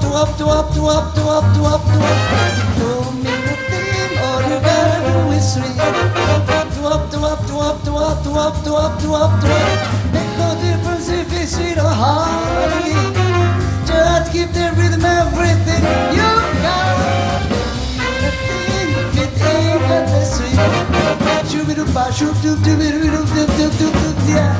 do up, do up, do up, do up. Don't mean a thing, all you gotta do is swing. Do up, do up, do up, do up, do up, do up, do up, do up. Make no difference if it's sweet or hard. Just keep the rhythm, everything you got. A thing it ain't got the swing. Shoo-be-doo-ba, shoo-doo-doo-doo-doo-doo-doo-doo-doo, yeah.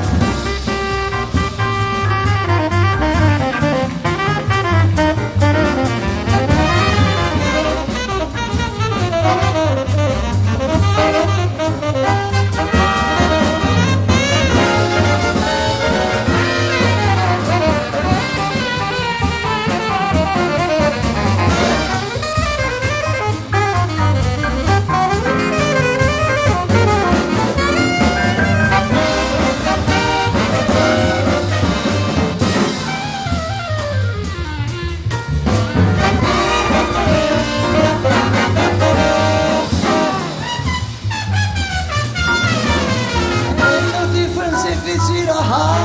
好